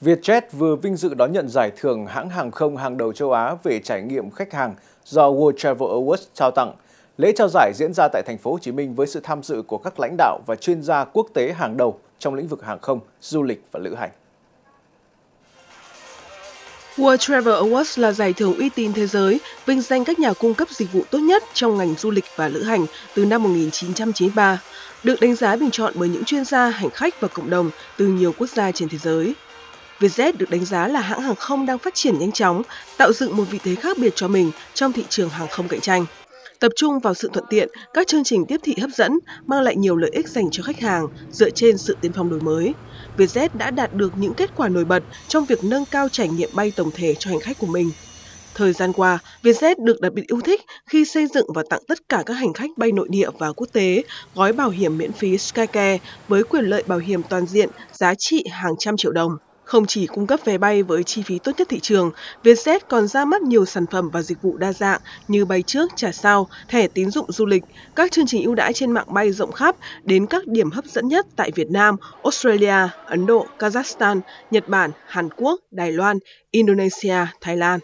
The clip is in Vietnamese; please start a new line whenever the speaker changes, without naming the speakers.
Vietjet vừa vinh dự đón nhận giải thưởng hãng hàng không hàng đầu châu Á về trải nghiệm khách hàng do World Travel Awards trao tặng. Lễ trao giải diễn ra tại thành phố Hồ Chí Minh với sự tham dự của các lãnh đạo và chuyên gia quốc tế hàng đầu trong lĩnh vực hàng không, du lịch và lữ hành.
World Travel Awards là giải thưởng uy tín thế giới, vinh danh các nhà cung cấp dịch vụ tốt nhất trong ngành du lịch và lữ hành từ năm 1993, được đánh giá bình chọn bởi những chuyên gia, hành khách và cộng đồng từ nhiều quốc gia trên thế giới. Vietjet được đánh giá là hãng hàng không đang phát triển nhanh chóng, tạo dựng một vị thế khác biệt cho mình trong thị trường hàng không cạnh tranh. Tập trung vào sự thuận tiện, các chương trình tiếp thị hấp dẫn mang lại nhiều lợi ích dành cho khách hàng dựa trên sự tiên phong đổi mới. Vietjet đã đạt được những kết quả nổi bật trong việc nâng cao trải nghiệm bay tổng thể cho hành khách của mình. Thời gian qua, Vietjet được đặc biệt yêu thích khi xây dựng và tặng tất cả các hành khách bay nội địa và quốc tế gói bảo hiểm miễn phí Skycare với quyền lợi bảo hiểm toàn diện giá trị hàng trăm triệu đồng. Không chỉ cung cấp vé bay với chi phí tốt nhất thị trường, Vietjet còn ra mắt nhiều sản phẩm và dịch vụ đa dạng như bay trước, trả sau, thẻ tín dụng du lịch, các chương trình ưu đãi trên mạng bay rộng khắp đến các điểm hấp dẫn nhất tại Việt Nam, Australia, Ấn Độ, Kazakhstan, Nhật Bản, Hàn Quốc, Đài Loan, Indonesia, Thái Lan.